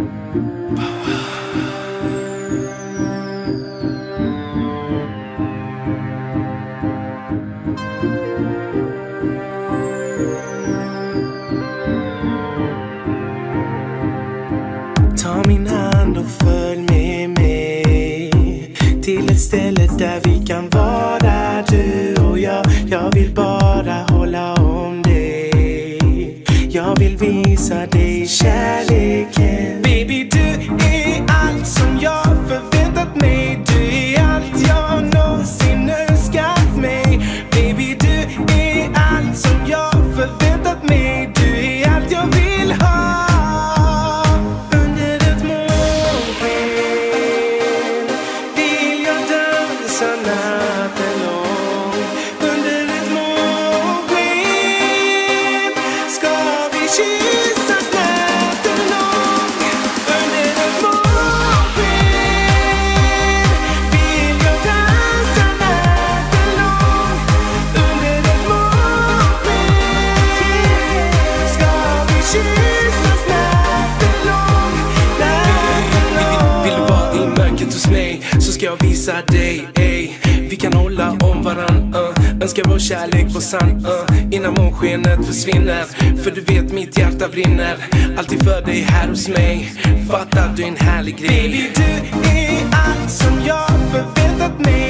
Ta min hand och följ med mig till ett ställe där vi kan vara du och jag. Jag vill bara hålla om dig. Jag vill visa dig kärleken. Baby, du är allt som jag förväntat mig. Du jag visa dig ey. Vi kan hålla om varann uh. Önskar vår kärlek var sann uh. Innan månskenet försvinner För du vet mitt hjärta brinner Alltid för dig här hos mig Fattar du en härlig grej? Baby, du är allt som jag förväntat mig.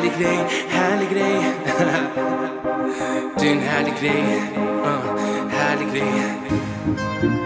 härlig grej, härlig grej. Du är en härlig grej, uh, härlig grej.